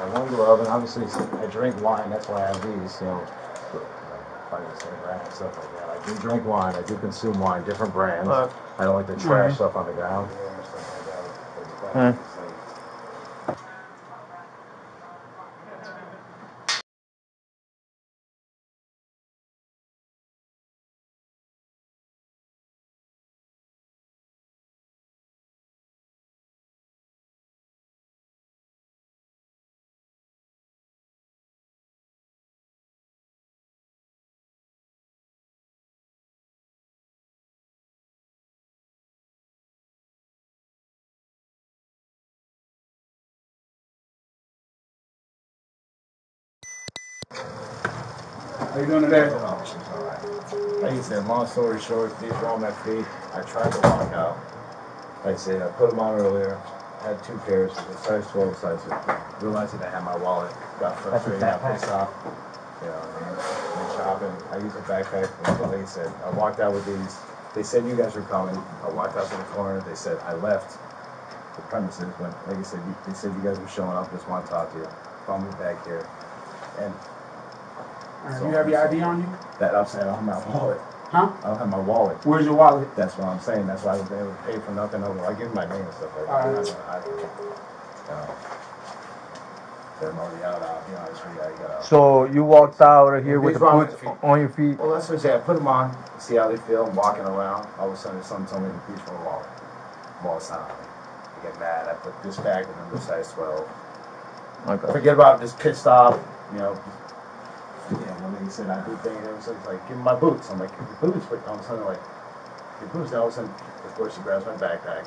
I one glove, and obviously I drink wine. That's why I have these. You know, find the same brand and stuff like that. I do drink wine. I do consume wine, different brands. Look. I don't like the trash Mhm. stuff on the ground. Mm. How you doing today? Oh, she's all right. Like I said, long story short, these were on my feet. I tried to walk out. Like I said, I put them on earlier. I had two pairs, the size 12, size 15. Realized that I had my wallet. Got frustrated, got pissed off. You know, and went shopping. I used a backpack. And like I said, I walked out with these. They said you guys were coming. I walked out to the corner. They said I left the premises. When, like I said, you, they said you guys were showing up. Just want to talk to you. Found me back here. And Alright, you have your ID on you? that I'm saying I don't have my wallet. Huh? I don't have my wallet. Where's your wallet? That's what I'm saying. That's why I was able to pay for nothing over. I give him my name and stuff like that. I'm not gonna hide it. You know. They're already out. I'll be honest with you. I got out. So you walked out of here with These the on boots on your feet. Well, that's what I say. I put them on, see how they feel. I'm walking around. All of a sudden, someone told me to reach for a wallet. Wallet's not on me. I get mad. I put this bag in them, the size 12. Okay. Forget about it. Just pissed off. You know. When they said I do things, it was like, give me my boots. I'm like, your boots. But all of a sudden, like, your boots. Then all of a sudden, of course, she grabs my backpack.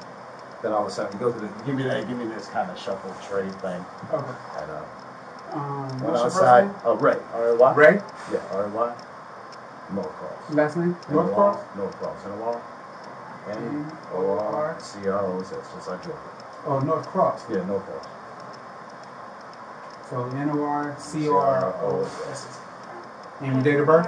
Then all of a sudden, you go to the, give me that, give me this kind of shuffle trade thing. Okay. And uh, Um, went outside. Oh, Ray. R-A-Y? name? Ray? Yeah, R-A-Y. Norcross. Last name? North Northcross? Northcross. And N O R C R O S. Just like Georgia. Oh, North Cross. Yeah, Norcross. So N O R C R O S. And your date of birth?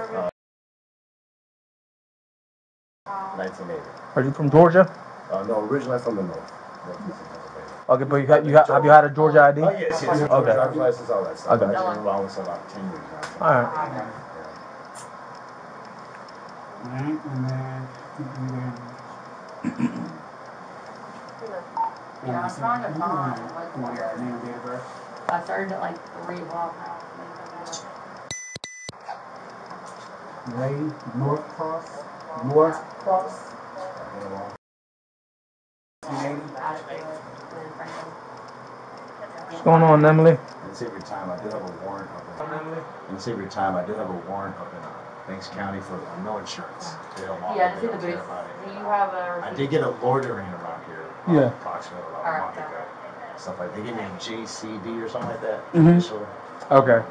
1980. Are you from Georgia? Uh, no, originally from the north. Okay, but you, ha- you ha- have you had a Georgia ID? Oh, yes, yes. Okay. Driver's license, all that stuff. Okay. I've been around about 10 years now. All right. Yeah. Alright, and then. Yeah, I'm trying to find, like, Come on, your name and date of birth. I started at like three o'clock now. Ray North Cross. North Cross. Been around. 1980. What's going on, Emily? In this every time, I did have a warrant up in, in this every time, I did have a warrant up in uh, Banks County for uh, no insurance. They don't want Yeah, it, to they see the don't care booth. about Do you have a? I did get a loitering around here. uh, Yeah. Approximately about a Alright, month ago. Stuff like, they gave me a JCD or something like that. Mhm. initially. Okay.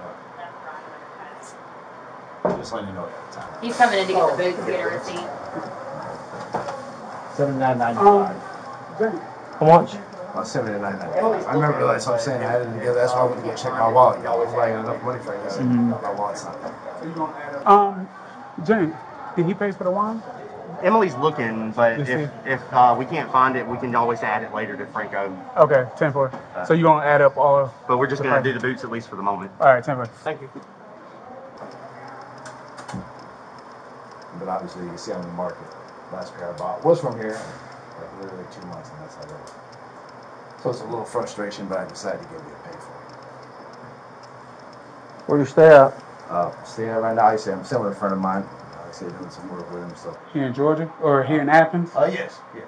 Just letting you know at the time. He's coming in to get the booth to get a receipt. Seventy-nine Um, ninety-five. Jane, How much? About seventy-nine ninety-five. I remember that's what I'm saying. I had it together. That's why I went to go check my wallet. Y'all was like enough money for it. I said, Mhm. My wallet's not there. so you gonna add up? Um, Jane, did he pay for the wine? Emily's looking, but You if if uh, we can't find it, we can always add it later to Franco. Okay, ten four. So you gonna add up all of, But we're just gonna price. do the boots at least for the moment. alright, ten four. Thank you. But obviously, you can see on the market, last pair I bought was from here, like literally two months, and that's how it So it's a little frustration, but I decided to give you a pay for it. Where do you stay at? Uh, staying at right now, I say I'm still with a friend of mine. I say doing some work with him, so. Here in Georgia, or here in Athens? Oh, yes, yes.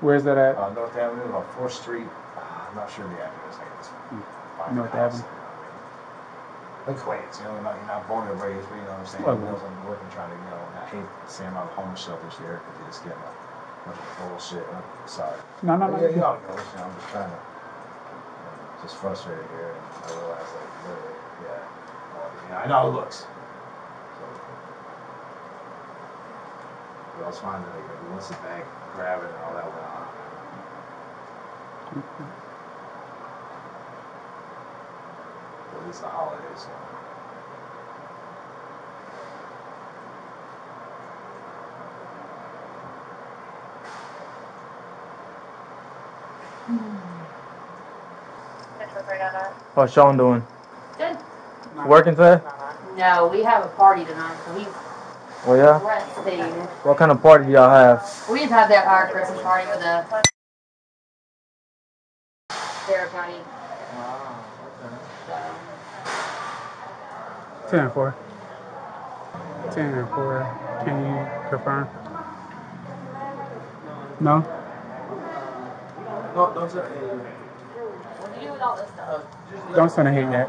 Where's that at? Uh, North Avenue, on Fourth Street. Uh, I'm not sure the address. I guess. North Avenue. Like Quays, you know, you're not, you're not born and raised, but you know what I'm saying? He knows I'm working, trying to, you know, I hate saying about home shelters here because you just get a bunch of bullshit. I'm sorry. No, no, no. Yeah, you know, you know, I'm just trying to, you know, just frustrated here, and I realize, like, literally, yeah, well, you know, I know how it looks. So, but I was that like, he wants it back, grab it, and all that went on. But is the holidays. What's Sean doing? Good. Working today? No, we have a party tonight, we Oh yeah? Resting. What kind of party do y'all have? We just had that our Christmas party with the ceremony. 10 and 4. 10 and 4. Can you confirm? No? No, don't send a. What do you do with all this stuff? Don't send a hate yet.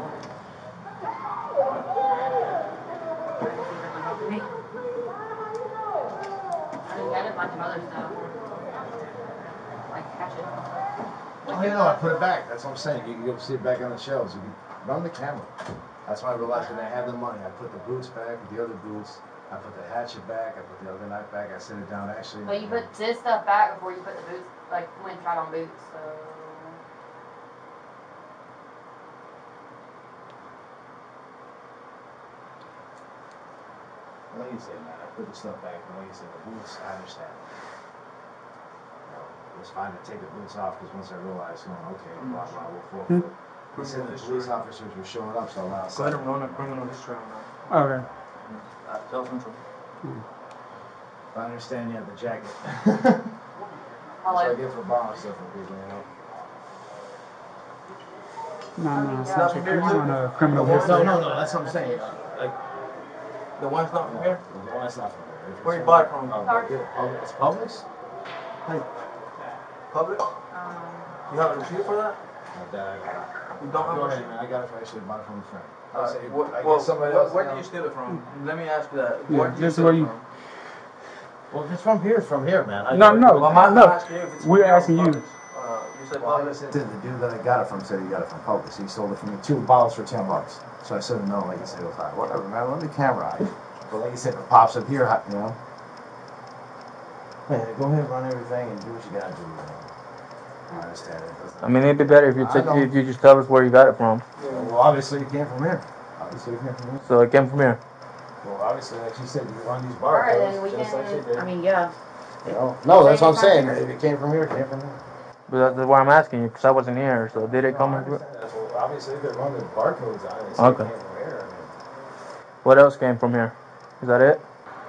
Oh, you know, I put it back. That's what I'm saying. You can go see it back on the shelves. Run the camera. That's why I realized when I had the money, I put the boots back, the other boots. I put the hatchet back. I put the other knife back. I set it down actually. But you put this stuff back before you put the boots, like when you tried on boots, so. Like you said, man, I put the stuff back. And like you said, the boots, I understand. You know, it was fine to take the boots off because once I realized, you know, okay, blah, blah, we'll forfeit. He said the police officers were showing up, so I allowed. Go ahead and run a criminal history on that. Okay. Uh, South Central. I understand you have the jacket. I'll So I get for bomb stuff for people, you know. No, no, it's Yeah. not. You want a criminal No, history? no, no, that's what I'm saying. Uh, Like, The one's not from here? well, that's not from here. If Where it's you buy it from? Oh, but it- Pub- It's Publix? Public? Um, You have a receipt for that? Uh, that I got. You don't have Go ahead, man. I got it. I actually bought it from a friend. I Alright, say, what- I well, get somebody else. Where you did you steal it from? Let me ask you that. Yeah, Where did you this is steal where it you- from? Well, if it's from here, it's from here, man. I No, no. Well, I'm I'm No. asking you if it's We're here asking you. Publix. Uh, you said Well, Publix. the dude that I got it from said he got it from Publix. He sold it for me two bottles for ten bucks. So I said no. Like he said, it was high. Whatever, man. Let me camera eye. But like you said, if it pops up here, hi- you know. Man, go ahead, and run everything and do what you gotta do. You know. I understand it. doesn't- I mean, it'd be better if you I take, know. if you just tell us where you got it from. Well, obviously it came from here. Obviously it came from here. So it came from here. Well, obviously, like you said, you run these Alright, barcodes then we just like you can, did. I mean, yeah. You know? No, that's what I'm saying. If it came from here, it came from here. But that's why I'm asking you, because I wasn't here. So did it come No, I from understand that. Well, obviously, they could run the barcodes on it. So Okay. It came from here. I mean, What else came from here? Is that it?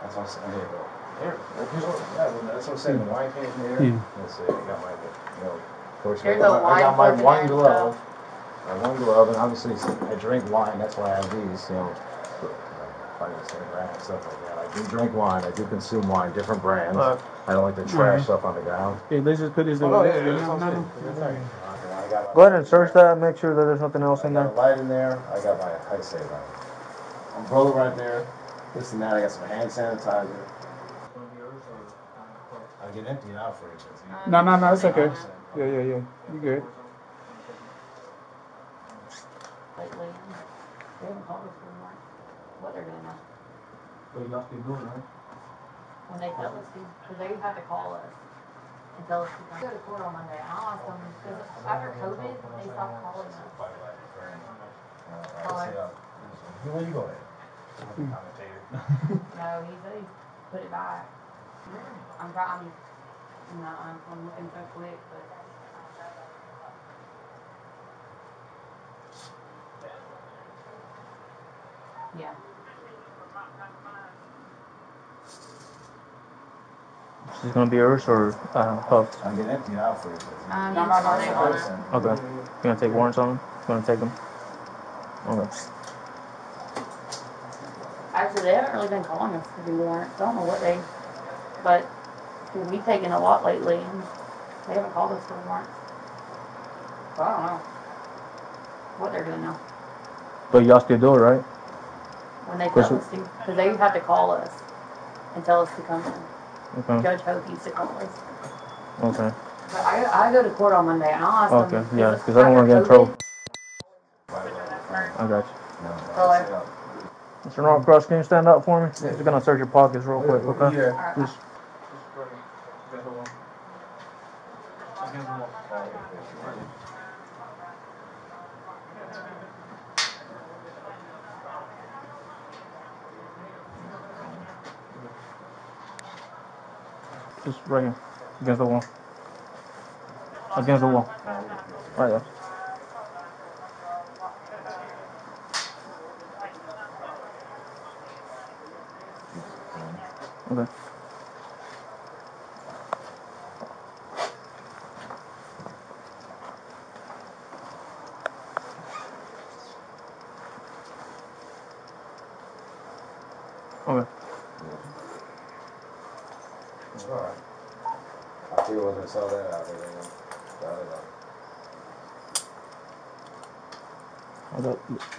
that's what I'm saying. Here, bro. Here. Here's what- yeah, well, that's what I'm saying. The wine came from here. Yeah. Let's see. I got my, you know, of course, I got a my- I got my wine glove. and My one glove, and obviously, I drink wine. That's why I have these. You know, find uh, the same brand and stuff like that. I do drink wine. I do consume wine, different brands. Look. I don't like the trash mm-hmm. stuff on the ground. Hey, let's just put this Oh, in. no, there. yeah, yeah, No, no, no. I got- Go ahead and search that. Make sure that there's nothing else I in got there. a light in there. I got my, how do you say it, my umbrella right there. This and that. I got some hand sanitizer. I get empty out for each other. No, no, no, it's okay. Yeah, yeah, yeah. You good. Lately, they haven't called us for more. What they're doing now. But you have to do it, right? When they tell us to, because they have to call us and tell us to. Go to court on Monday. I'll ask them, because after COVID, they stopped calling us. Uh, I uh, Where you going? No, he said he put it back. I'm trying, no, I'm, I'm looking so quick, but. Yeah. Is it gonna be yours or uh, Huff? I get empty out for each other. Um, no, no, no, they want it. Okay. You gonna take warrants on them? You gonna take them? Okay. Actually, they haven't really been calling us to do warrants. I don't know what they, but we've taken a lot lately and they haven't called us for warrants. So I don't know what they're doing now. But y'all still do it, right? When they Chris, tell us to, because they have to call us and tell us to come in. Okay. Judge Hope used to call us. Okay. But I, I go to court on Monday and I'll ask them. Okay, yeah, 'cause I don't wanna get in trouble. I got you. No, I say, uh, Mr. Norcross, can you stand up for me? Just gonna search your pockets real quick, okay? Yeah. Just- Just right here, against the wall. Against the wall. Right there. man. Okay. Okay. Alright. I feel wasn't saw that out there.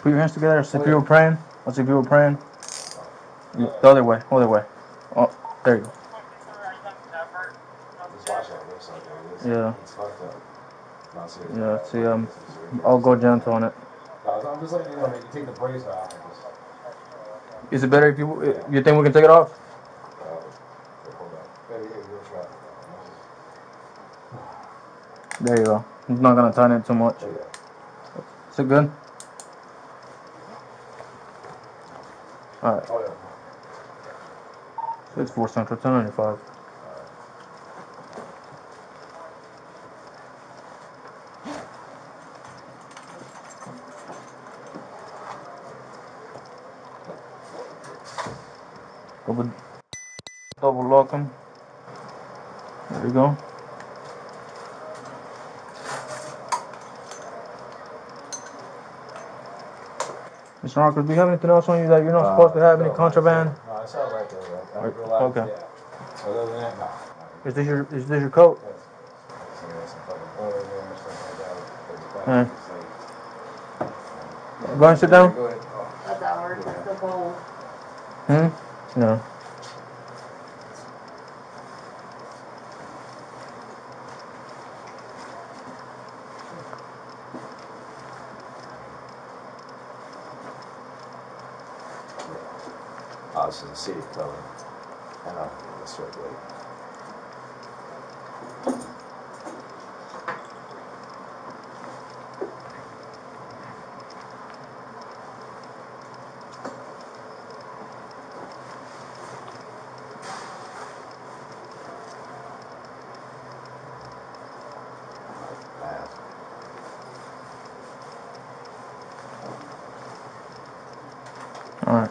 Put your hands together. See if you were praying. See if you were praying. The other way. Other way. Oh, there you go. It's, Yeah. It's. Yeah, see, um. I'll go gentle on it. Is it better if you you think we can take it off? There you go. I'm not gonna tighten it too much. Is it good? Alright. It's 4 Central, 1095. Double, double lock 'em. There you go. Mr. Marcus, do you have anything else on you that you're not supposed to have? Any Uh, contraband? No, it's all right there, bro. I Right, realize, okay. yeah. Other than that, no. Is this your is this your coat? Yes. So there's some fucking oil in there and stuff like that. Alright. It's like- Go ahead and sit down. Go ahead. That's ours, it's the bowl. Hmm? No. This is a city color. I know, that's right, wait. Mask. Alright.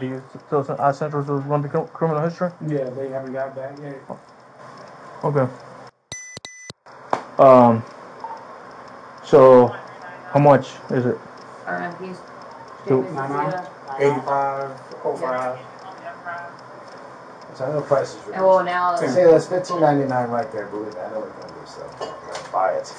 Do you still send I Central to run the criminal history? Yeah, they haven't got back yet. Okay. Um. So, how much is it? RMPs. Two. James, Nine nine? yeah. Eighty-five, oh five. So I know prices are. And well, now, Say that's fifteen ninety nine right there, believe me, I know what it's gonna be, so I gotta buy it.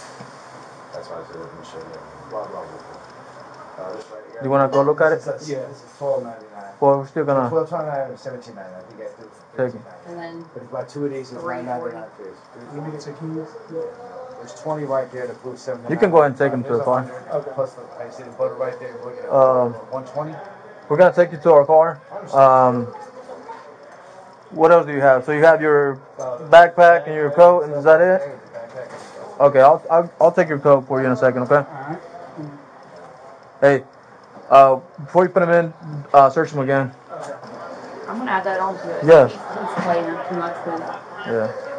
That's why I said, let me show you. Blah, blah, blah. Uh, this right here. You wanna go look at it? This Yeah, this is twelve ninety nine. Well, we're still gonna Twelve twenty nine or seventeen ninety nine, I think I do it for Take fifteen it. ninety and then But if you two of these, it's Three nine ninety forty. nine for Let me get your keys. There's twenty right there, the blue seven. You can go ahead and take them to the car. Okay. Plus the, I see the butter right there, look at it. Um, One twenty? We're gonna take you to our car. Um. What else do you have? So you have your backpack and your coat, and is that it? Okay, I'll I'll, I'll take your coat for you in a second. Okay. Alright. Hey, uh, before you put them in, uh, search them again. I'm gonna add that on to it. Yeah. He's, he's playing too much that. Yeah.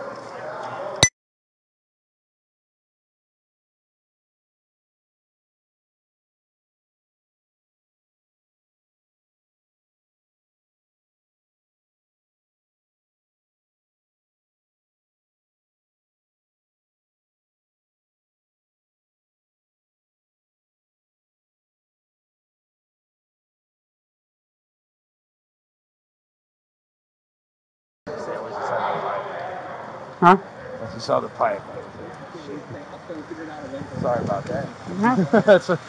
Huh? Once you saw the pipe. Sorry about that.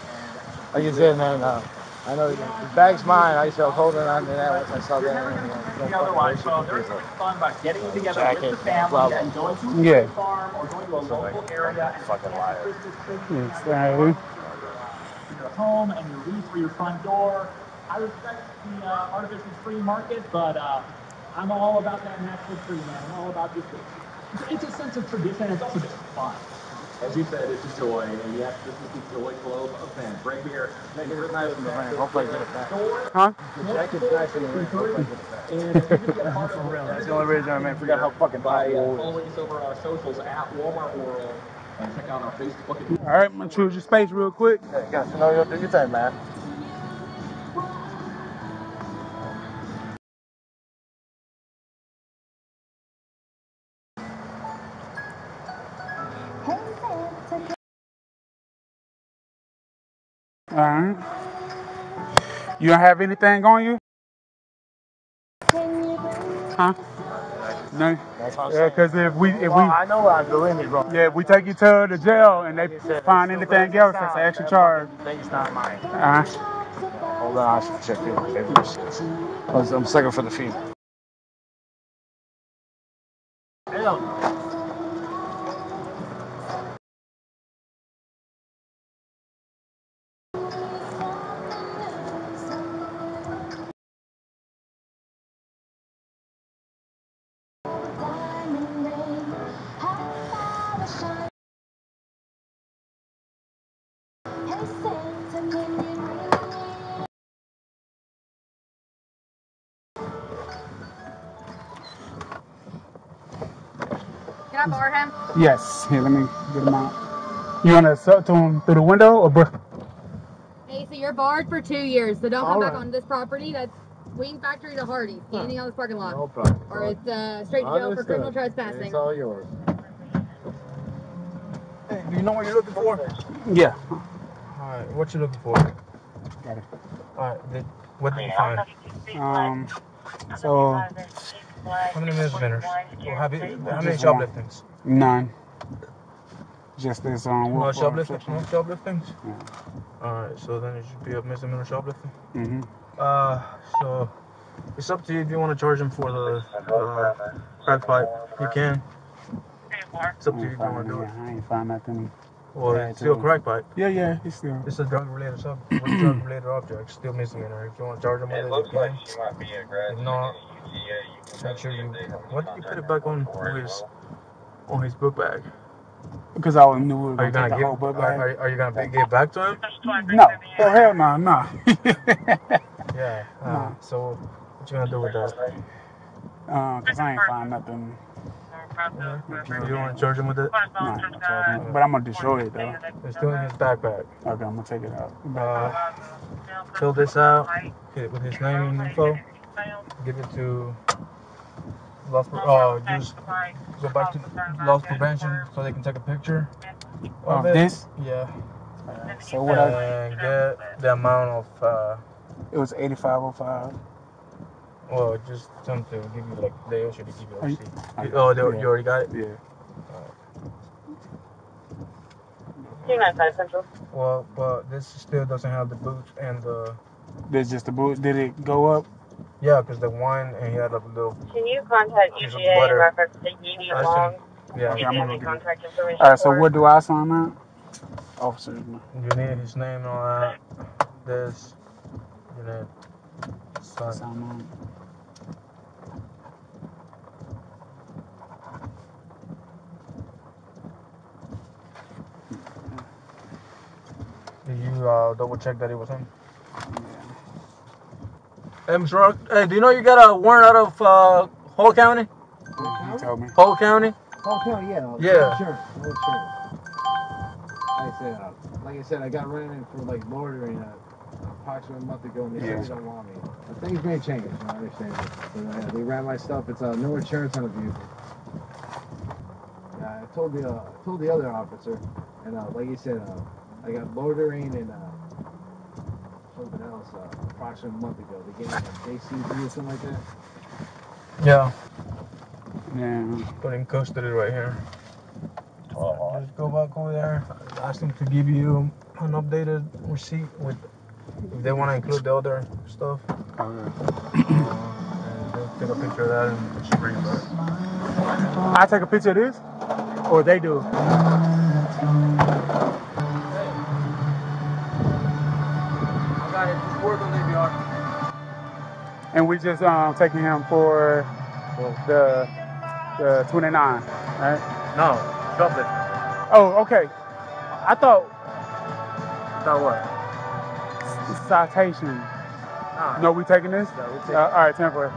Like you said, man, uh, I know the bag's mine. I started holding on to that once I saw that. and, uh, the otherwise. So there's something fun about getting together with the Jacket, family bravo. and going to a Yeah. farm or going to a local area and Fucking liar. Christmas tree Yes, uh, your home and your wreath for your front door. I respect the uh, artificial tree market, but uh, I'm all about that natural tree, man. I'm all about just it's a sense of tradition. It's also just fun. As you said, it's a joy, and yes, this is the Joy Globe event right here. Make it look nice in the rain. Hopefully I get it back. Huh? The jacket's nice in the rain. Hopefully get it back. And if you could be a part of it, That's the only reason I mean, forgot how fucking by uh, it is. following us over our socials at Walmart World and check out our Facebook All right, I'm gonna choose your space real quick. Yeah, got to know you'll do your thing, man. All right. You don't have anything on you? Huh? No. That's what I'm Yeah, because if we if we Well, I know what I'm doing is wrong. yeah if we take you to the jail and they find anything else, that's an extra charge. Thing's not mine. Uh, Hold on, I should check in my papers. I was- I'm second for the fee. Yes. Here, let me get them out. You want to sell to him through the window or? br- Hey, so you're barred for two years, so don't come back Alright. on this property. That's Wing Factory to Hardy. Standing on this parking lot. No problem. Or it's uh, straight to jail for Understood. criminal trespassing. It's all yours. Hey, do you know what you're looking for? Yeah. Alright, what you looking for? Got it. Alright, did, what did you find? Um. So How many misdemeanors? Well, have you, how many Just one. shopliftings? None. Just this um. No shoplifting? warrant No shopliftings? Yeah. Alright, so then it should be a misdemeanor shoplifting. Mm-hmm. Uh, so it's up to you if you want to charge him for the uh, crack pipe. You can. It's up to you if you want to do it. I ain't find nothing. Well, Yeah, it's still too. crack pipe. Yeah, yeah, it's still. It's a drug related sub, drug related object. Still misdemeanor. If you want to charge him with it, you can. If not, make sure you. What did you put it back on his on his book bag? Because I knew we were Are you gonna gonna take the whole book bag. are, are you gonna be, give back to him? No. Oh hell no, no. Yeah. Uh, No. So what you gonna do with that? uh, cause I ain't find nothing. You don't want to charge him with it? No, I'm not charging it. but I'm gonna destroy it though. It's still in his backpack. Okay, I'm gonna take it out. Uh, fill this out hit it with his name and info. Give it to loss. Pre- uh, just go back to loss prevention so they can take a picture Of of this. Yeah, Uh, so what? I, and get the amount of. Uh, it was 8505. well, just tell them to give you like they should give you a you- receipt. Oh, they, Yeah. you already got it. Yeah. Central. Well, but this still doesn't have the boots and the There's just the boot. Did it go up? Yeah, because the one and he had a little Can you contact Piece of UGA butter. in reference to Edie I Long? yeah. If I'm gonna any contact information All right. So for what do I sign out? Officer. You need his name and all that. This, you know, son. Sign out. Did you uh, double check that it was him? Yeah. Hey, Mr. Rock, hey, do you know you got a warrant out of uh, Hull County? You told me. Hull County? Oh, County, yeah. no, Yeah. Insurance, no insurance. Like I said, uh, like I said, I got ran in for like loitering uh, approximately a month ago, and they Yeah. said they don't want me. But things may change. You I understand. But, uh, they ran my stuff. It's uh, no insurance on the vehicle. Yeah, I told the uh, I told the other officer, and uh, like you said, uh, I got loitering and uh, something else uh, approximately a month ago. They gave me a JCB or something like that. Yeah. Yeah. Put in custody right here. Oh. Just go back over there. Ask them to give you an updated receipt with If they want to include the other stuff, Oh, yeah. and they'll take a picture of that and screen it. I take a picture of this, or they do. Got it. Just work on the ABR. And we just um taking him for the the 29, right? No, shoplift. Oh, okay. I thought That what? citation. Nah. No, we taking this? Yeah, we take- Uh, all right, temporary.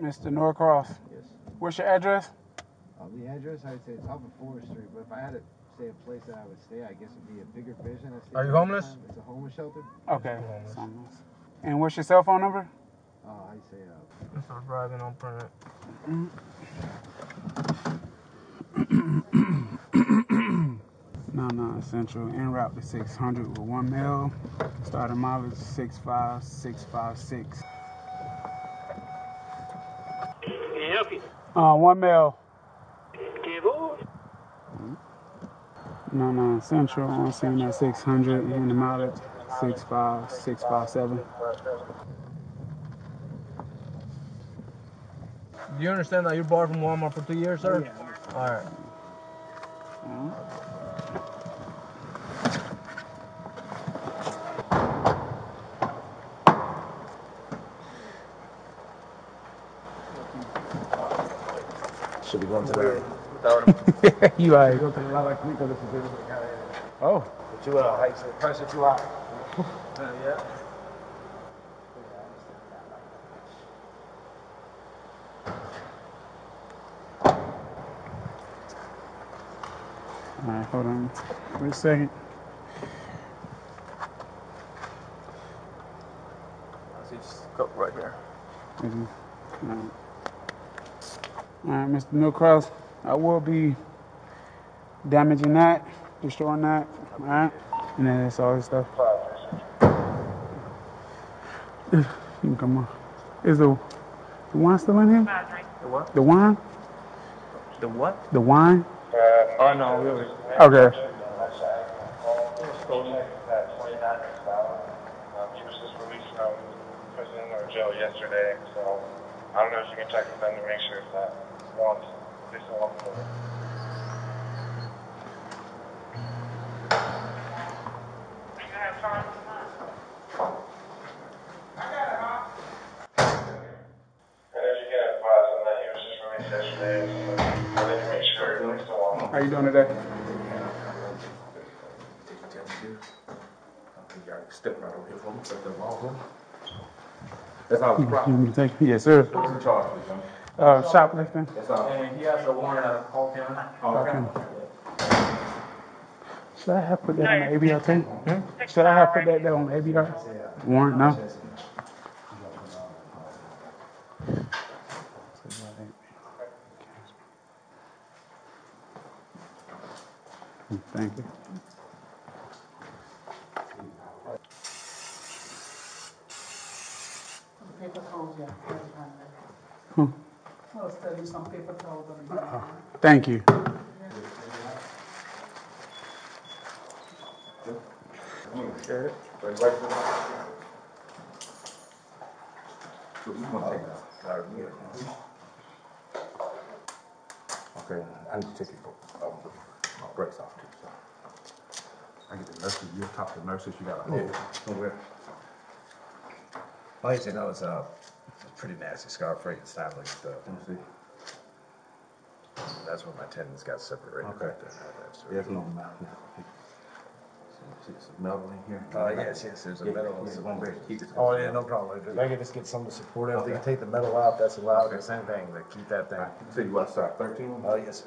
Mr. Norcross, Yes. what's your address? Uh, the address, I'd say it's off of Forest Street, but if I had to say a place that I would stay, I guess it'd be a bigger vision. I stayed Are you homeless? time. It's a homeless shelter. Okay. And what's your cell phone number? Uh, I'd say, uh, Start driving on permit. No, no, Central. En route to 600 with one mil. Starting mileage 65656. Can I help you? Uh, one mil. 99 Central on scene at 600 and the mileage. 65657. Do you understand that you're barred from Walmart for two years, sir? Yeah. All right. Should be going today. you. Go to the like we go to the Oh, But you uh, the price are too high. yeah. all right, hold on. Wait a second. I see this cup right here. Mhm. All right. All right, Mr. Milcross, I will be damaging that, destroying that, all right? And then it's all this stuff. You can come on. Is the, the wine still in here? The what? The wine? The what? The wine? Oh no, we were. Okay. He was just released from prison or jail yesterday, so I don't know if you can check with them to make sure if that warrant, this warrant for And if you can advise them that he was just released yesterday, so they can make sure it's still on. How you doing today? Step right over here for me. Step the ball That's not a You want me to take? Yes, sir. What's the charge, please, young? Uh, shoplifting. That's not. And he has a warrant out of Polk County. Okay. Should I have put that on the ABR too? Should I have put that, that on the ABR? Warrant, no? Thank you. Paper towels, yeah. Huh. I'll study some paper towels. Thank you. Okay, I need to take your, um, my brakes off too, so. I get the nurses, you talk to nurses, you got a whole, somewhere. Well, you know, it's a, it's a pretty nasty scar, Frankenstein like stuff. Let me see. That's where my tendons got separated. Okay. right there. I had to have Yes, no, no. See, see some metal in here? Uh, yes, yes, there's a Yeah, metal. yeah, one break, keep it. Oh, yeah, no problem. If I could just get something to support it, if they can take the metal out, that's allowed, the same thing, to keep that thing. So you want to start thirteen? Oh, yes, sir.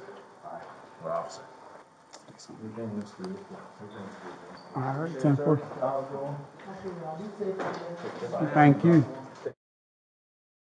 Well, officer. Everything is good. All right, ten four. Thank you.